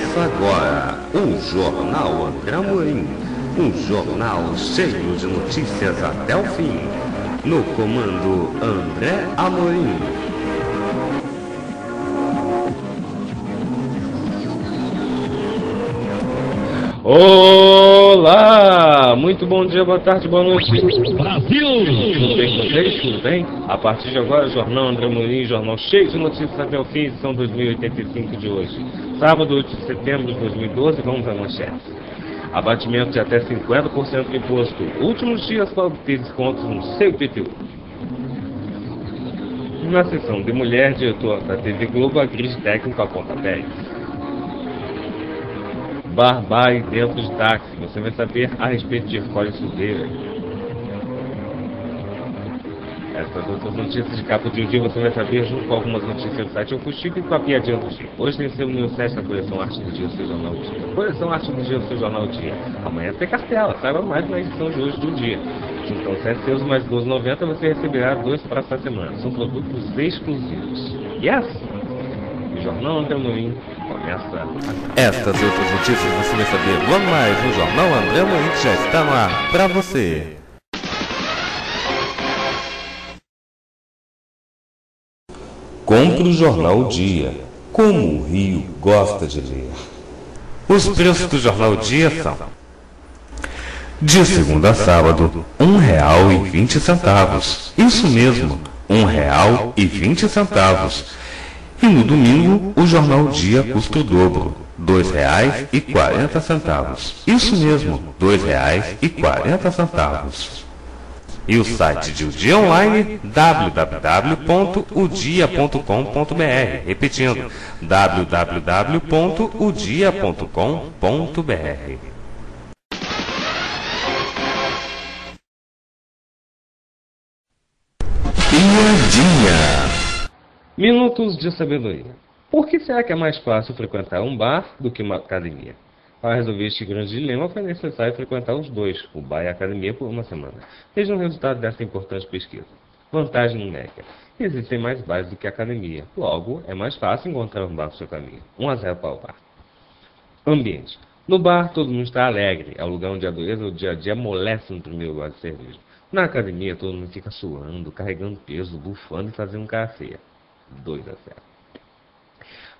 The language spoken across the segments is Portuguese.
Começa agora o Jornal André Amorim, um jornal cheio de notícias até o fim. No comando André Amorim. Olá! Muito bom dia, boa tarde, boa noite. Brasil! Tudo bem com vocês? Tudo bem? A partir de agora, Jornal André Mourinho, jornal cheio de notícias até o fim, edição 2085 de hoje. Sábado, 8 de setembro de 2012, vamos à manchete. Abatimento de até 50% do imposto. Últimos dias para obter descontos no seu IPTU. Na sessão de mulher, diretor da TV Globo agride técnico aponta 10. Barbai dentro de táxi. Você vai saber a respeito de Ercole Silveira. Essas outras notícias de capa de um dia você vai saber junto com algumas notícias do site Ofuxico e com a piadinha do dia. Hoje tem seu New 7 na coleção Arte do Dia, seu jornal do dia. Coleção Arte do Dia, seu jornal do dia. Amanhã tem cartela, saiba mais na edição de hoje do dia. Então, 7 seus mais 12,90 você receberá dois para essa semana. São produtos exclusivos. Yes! O Jornal começa Estas e outras notícias você vai saber logo mais no Jornal André que já está no ar para você. Compre o jornal Dia, como o Rio gosta de ler. Os preços do jornal Dia são de segunda a sábado, vinte centavos. Isso mesmo, um real e. E no domingo, o jornal Dia custa o dobro, e quarenta centavos. Isso mesmo, dois reais e quarenta centavos. E o site de O Dia Online, www.udia.com.br. Repetindo, www.udia.com.br. Piadinha. Minutos de Sabedoria. Por que será que é mais fácil frequentar um bar do que uma academia? Para resolver este grande dilema, foi necessário frequentar os dois, o bar e a academia, por uma semana. Veja o resultado dessa importante pesquisa. Vantagem numérica. Existem mais bares do que academia. Logo, é mais fácil encontrar um bar no seu caminho. 1 a 0 para o bar. Ambiente. No bar, todo mundo está alegre. É o lugar onde a dureza do dia a dia amolece no primeiro lugar de cerveja. Na academia, todo mundo fica suando, carregando peso, bufando e fazendo cara feia. 2 a 0.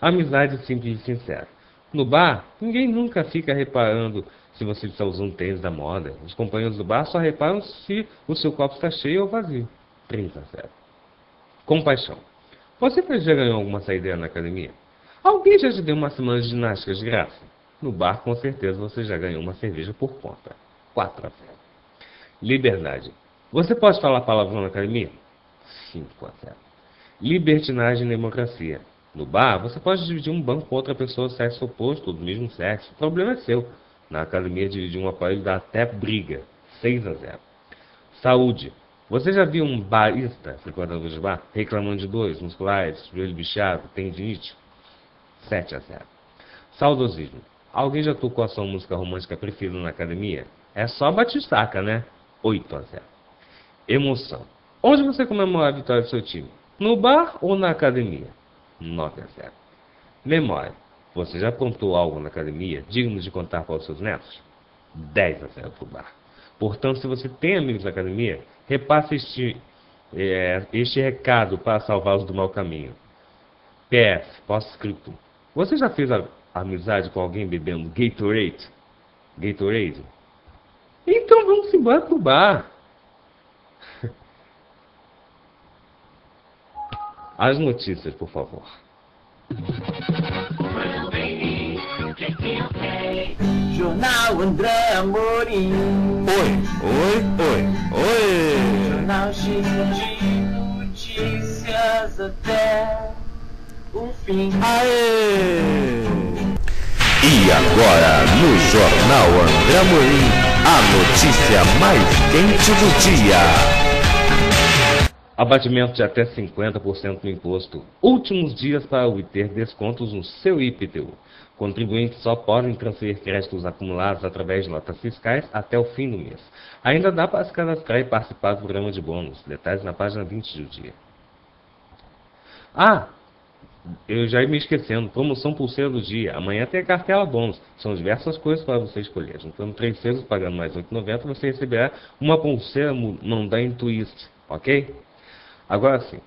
Amizade simples e sincera. No bar, ninguém nunca fica reparando se você está usando tênis da moda. Os companheiros do bar só reparam se o seu copo está cheio ou vazio. 3 a 0. Compaixão. Você já ganhou alguma saideira na academia? Alguém já te deu uma semana de ginástica de graça? No bar, com certeza, você já ganhou uma cerveja por conta. 4 a 0. Liberdade. Você pode falar palavrão na academia? 5 a 0. Libertinagem e democracia. No bar, você pode dividir um banco com outra pessoa do sexo oposto ou do mesmo sexo. O problema é seu. Na academia, dividir um aparelho dá até briga. 6 a 0. Saúde. Você já viu um barista frequentador de bar reclamando de dores musculares, joelho bichado, tendinite? 7 a 0. Saudosismo. Alguém já tocou a sua música romântica preferida na academia? É só batistaca, né? 8 a 0. Emoção. Onde você comemora a vitória do seu time? No bar ou na academia? 9 a 0. Memória. Você já aprontou algo na academia digno de contar para os seus netos? 10 a 0 para o bar. Portanto, se você tem amigos na academia, repasse este, é, este recado para salvá-los do mau caminho. PS, pós-scriptum. Você já fez a, amizade com alguém bebendo Gatorade? Gatorade? Então vamos embora pro bar. As notícias, por favor. Jornal André Amorim. Oi, oi, oi, oi. Jornal cheio de notícias até o fim. Aê! E agora, no Jornal André Amorim, a notícia mais quente do dia. Abatimento de até 50% no imposto. Últimos dias para obter descontos no seu IPTU. Contribuintes só podem transferir créditos acumulados através de notas fiscais até o fim do mês. Ainda dá para se cadastrar e participar do programa de bônus. Detalhes na página 20 do dia. Ah, eu já ia me esquecendo. Promoção pulseira do dia. Amanhã tem a cartela bônus. São diversas coisas para você escolher. Juntando três vezes, pagando mais R$ 8,90, você receberá uma pulseira Mondain Twist. Ok? Agora sim.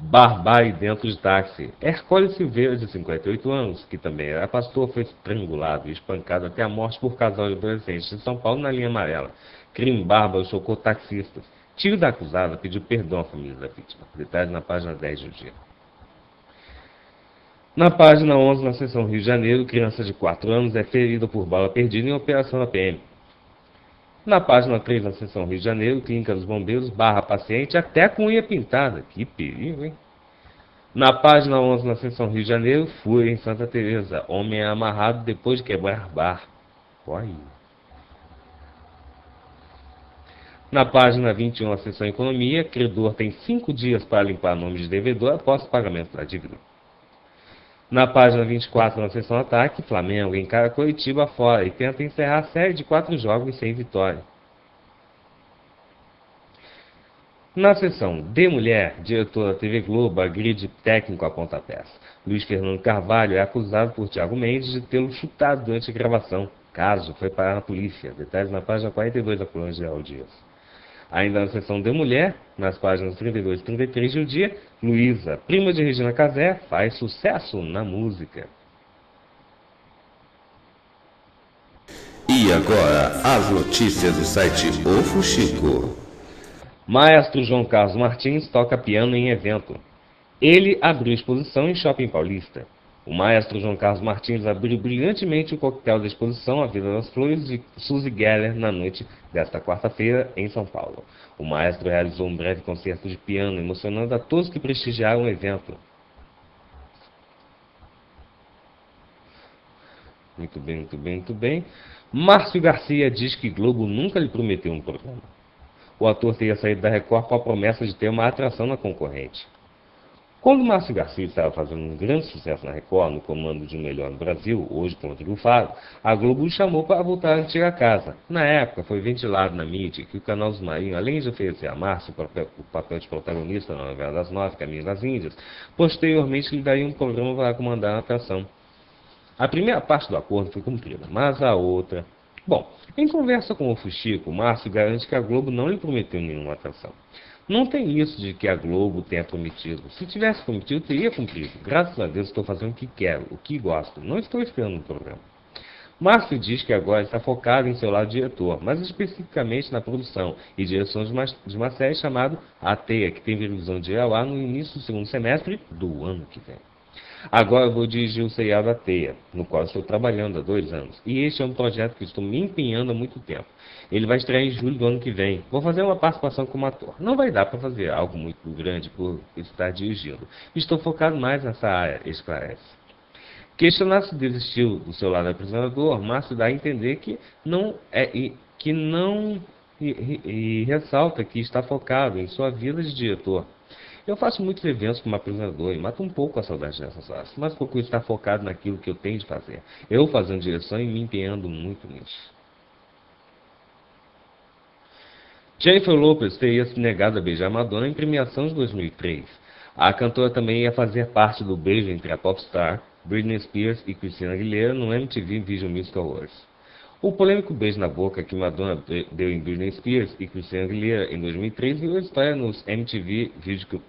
Barbárie dentro de táxi. Hercólio Silveira, de 58 anos, que também era pastor, foi estrangulado e espancado até a morte por casal de adolescentes de São Paulo na linha amarela. Crime bárbaro chocou taxistas. Tio da acusada pediu perdão à família da vítima. Detalhes na página 10 do dia. Na página 11, na seção Rio de Janeiro, criança de 4 anos é ferida por bala perdida em operação da PM. Na página 3, na seção Rio de Janeiro, Clínica dos Bombeiros, barra paciente até com unha pintada. Que perigo, hein? Na página 11, na seção Rio de Janeiro, fúria em Santa Teresa. Homem é amarrado depois de quebrar bar. Corre. Na página 21, na seção Economia, credor tem 5 dias para limpar nome de devedor após o pagamento da dívida. Na página 24, na seção ataque, Flamengo encara Curitiba fora e tenta encerrar a série de quatro jogos sem vitória. Na seção de mulher, diretor da TV Globo agride técnico a pontapés. Luiz Fernando Carvalho é acusado por Tiago Mendes de tê-lo chutado durante a gravação. Caso foi parar na polícia. Detalhes na página 42 da coluna de Dias. Ainda na seção de mulher, nas páginas 32 e 33 do dia, Luísa, prima de Regina Casé, faz sucesso na música. E agora, as notícias do site O Fuxico. Maestro João Carlos Martins toca piano em evento. Ele abriu exposição em Shopping Paulista. O maestro João Carlos Martins abriu brilhantemente o coquetel da exposição A Vida das Flores de Suzy Geller na noite desta quarta-feira em São Paulo. O maestro realizou um breve concerto de piano, emocionando a todos que prestigiaram o evento. Muito bem, muito bem, muito bem. Márcio Garcia diz que Globo nunca lhe prometeu um programa. O ator teria saído da Record com a promessa de ter uma atração na concorrente. Quando Márcio Garcia estava fazendo um grande sucesso na Record, no comando de um Melhor no Brasil, hoje com Rodrigo Faro, a Globo o chamou para voltar à antiga casa. Na época, foi ventilado na mídia que o canal dos Marinhos, além de oferecer a Márcio o papel de protagonista na novela das nove, Caminho das Índias, posteriormente lhe daria um programa para comandar a atração. A primeira parte do acordo foi cumprida, mas a outra... Bom, em conversa com o Fuxico, Márcio garante que a Globo não lhe prometeu nenhuma atração. Não tem isso de que a Globo tenha prometido. Se tivesse prometido, teria cumprido. Graças a Deus estou fazendo o que quero, o que gosto. Não estou esperando o programa. Márcio diz que agora está focado em seu lado diretor, mas especificamente na produção e direção de uma, de uma série chamada A Teia, que tem previsão de ir ao ar no início do segundo semestre do ano que vem. Agora eu vou dirigir o seriado A Teia, no qual estou trabalhando há dois anos. E este é um projeto que estou me empenhando há muito tempo. Ele vai estrear em julho do ano que vem. Vou fazer uma participação como ator. Não vai dar para fazer algo muito grande por estar dirigindo. Estou focado mais nessa área, esclarece. Questionar se desistiu do seu lado apresentador, Márcio dá a entender que não é que não e, e, e ressalta que está focado em sua vida de diretor. Eu faço muitos eventos como apresentador e mato um pouco a saudade dessas horas, mas procuro estar focado naquilo que eu tenho de fazer. Eu fazendo direção e me empenhando muito nisso. Jennifer Lopez teria se negado a beijar Madonna em premiação de 2003. A cantora também ia fazer parte do beijo entre a popstar Britney Spears e Christina Aguilera no MTV Video Music Awards. O polêmico beijo na boca que Madonna deu em Britney Spears e Christina Aguilera em 2003 virou história nos MTV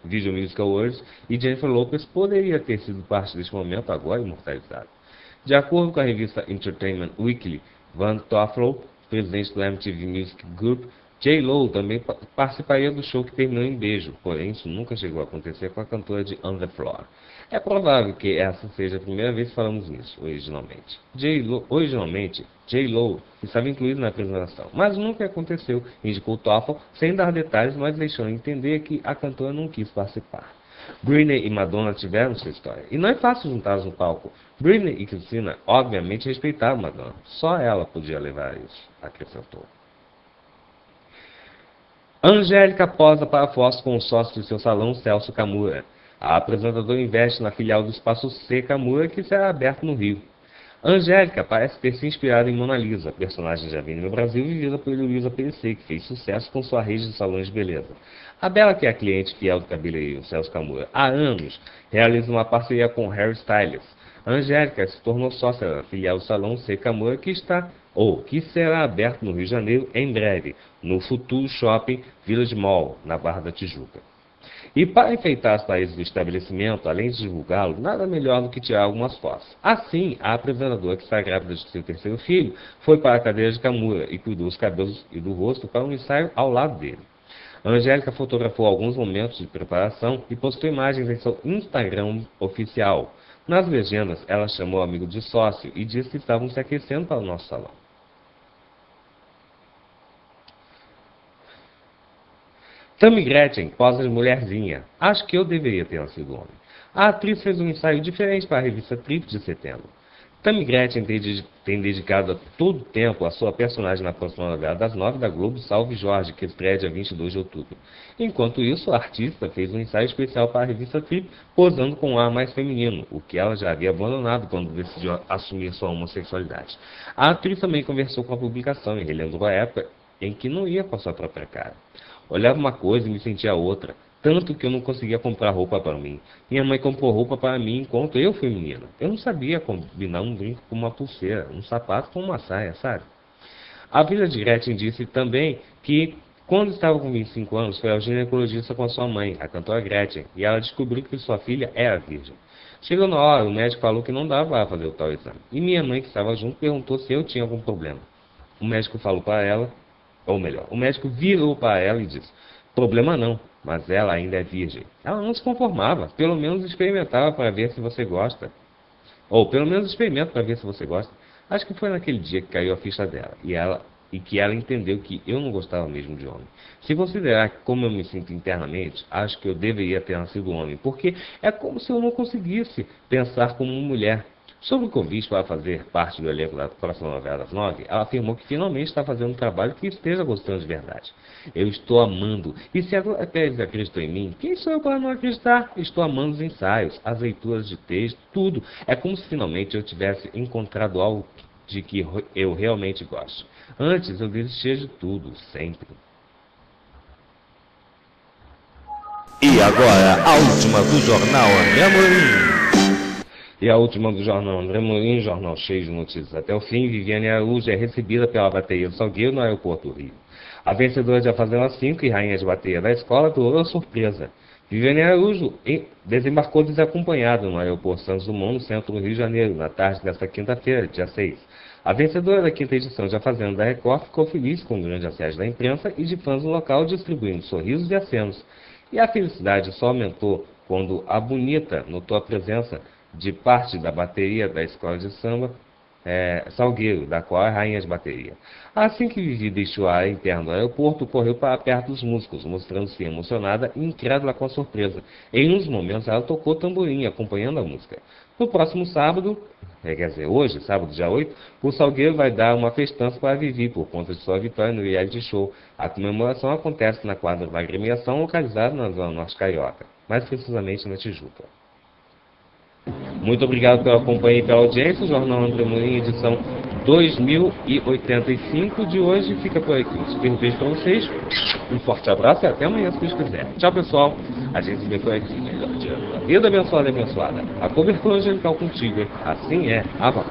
Video Music Awards e Jennifer Lopez poderia ter sido parte deste momento agora imortalizado. De acordo com a revista Entertainment Weekly, Van Toffolo, presidente do MTV Music Group, J-Lo também participaria do show que terminou em beijo, porém isso nunca chegou a acontecer com a cantora de On The Floor. É provável que essa seja a primeira vez que falamos nisso, originalmente. J-Lo, originalmente, J-Lo estava incluído na apresentação, mas nunca aconteceu, indicou Toffel, sem dar detalhes, mas deixando entender que a cantora não quis participar. Britney e Madonna tiveram sua história. E não é fácil juntá-las no palco. Britney e Christina, obviamente, respeitaram Madonna. Só ela podia levar isso, acrescentou. Angélica posa para fotos com o sócio de seu salão, Celso Camura. A apresentadora investe na filial do Espaço C Camura, que será aberto no Rio. Angélica parece ter se inspirado em Mona Lisa, personagem já vindo no Brasil vivida por Luísa Perecer, que fez sucesso com sua rede de salões de beleza. A Bela, que é a cliente fiel do cabeleireiro Celso Camura há anos, realiza uma parceria com Harry Styles. Angélica se tornou sócia da filial do salão C Camura, que está ou que será aberto no Rio de Janeiro em breve, no futuro shopping Village Mall, na Barra da Tijuca. E para enfeitar as paredes do estabelecimento, além de divulgá-lo, nada melhor do que tirar algumas fotos. Assim, a apresentadora que está grávida de seu terceiro filho foi para a cadeira de Camura e cuidou dos cabelos e do rosto para um ensaio ao lado dele. A Angélica fotografou alguns momentos de preparação e postou imagens em seu Instagram oficial. Nas legendas, ela chamou o amigo de sócio e disse que estavam se aquecendo para o nosso salão. Tammy Gretchen posa de mulherzinha. Acho que eu deveria ter nascido homem. A atriz fez um ensaio diferente para a revista Trip de setembro. Tammy Gretchen tem dedicado todo o tempo a sua personagem na próxima novela das nove da Globo, Salve Jorge, que estreia dia 22 de outubro. Enquanto isso, a artista fez um ensaio especial para a revista Trip, posando com um ar mais feminino, o que ela já havia abandonado quando decidiu assumir sua homossexualidade. A atriz também conversou com a publicação e relembrou a época em que não ia com a sua própria cara. Olhava uma coisa e me sentia outra, tanto que eu não conseguia comprar roupa para mim. Minha mãe comprou roupa para mim enquanto eu fui menina. Eu não sabia combinar um brinco com uma pulseira, um sapato com uma saia, sabe? A filha de Gretchen disse também que quando estava com 25 anos foi ao ginecologista com a sua mãe, a cantora Gretchen, e ela descobriu que sua filha era virgem. Chegou na hora, o médico falou que não dava para fazer o tal exame. E minha mãe, que estava junto, perguntou se eu tinha algum problema. O médico falou para ela ou melhor, o médico virou para ela e disse: Problema não, mas ela ainda é virgem. Ela não se conformava, pelo menos experimentava para ver se você gosta. Ou pelo menos experimenta para ver se você gosta. Acho que foi naquele dia que caiu a ficha dela e ela e que ela entendeu que eu não gostava mesmo de homem. Se considerar como eu me sinto internamente, acho que eu deveria ter nascido homem, porque é como se eu não conseguisse pensar como uma mulher. Sobre o convite para fazer parte do elenco da próxima novela das nove, ela afirmou que finalmente está fazendo um trabalho que esteja gostando de verdade. Eu estou amando, e se a Glória Pérez acreditou em mim, quem sou eu para não acreditar? Estou amando os ensaios, as leituras de texto, tudo. É como se finalmente eu tivesse encontrado algo de que eu realmente gosto. Antes eu desistia de tudo, sempre. E agora, a última do jornal André Amorim. E a última do jornal André Morim, jornal cheio de notícias até o fim, Viviane Araújo é recebida pela bateria do Salgueiro no aeroporto do Rio. A de Fazenda 5 e rainha de bateria da escola durou a surpresa. Viviane Araújo desembarcou desacompanhada no aeroporto Santos Dumont, no centro do Rio de Janeiro, na tarde desta quinta-feira, dia 6. A vencedora da quinta edição de A Fazenda da Record ficou feliz com o grande assédio da imprensa e de fãs no local distribuindo sorrisos e acenos. E a felicidade só aumentou quando a bonita notou a presença de parte da bateria da escola de samba é, Salgueiro, da qual é rainha de bateria. Assim que Vivi deixou a área interna do aeroporto, correu para perto dos músicos, mostrando-se emocionada e incrédula com a surpresa. Em uns momentos ela tocou tamborim, acompanhando a música. No próximo sábado, é, quer dizer, hoje, sábado dia 8, o Salgueiro vai dar uma festança para Vivi por conta de sua vitória no reality show. A comemoração acontece na quadra da agremiação localizada na Zona Norte Carioca, mais precisamente na Tijuca. Muito obrigado pela companhia e pela audiência. O Jornal André Mourinho, edição 2085 de hoje fica por aqui. Um super beijo para vocês. Um forte abraço e até amanhã, se Deus quiser. Tchau, pessoal. A gente se vê por aqui. Melhor dia. Vida abençoada e abençoada. A cobertura angelical contigo. Assim é. Ava.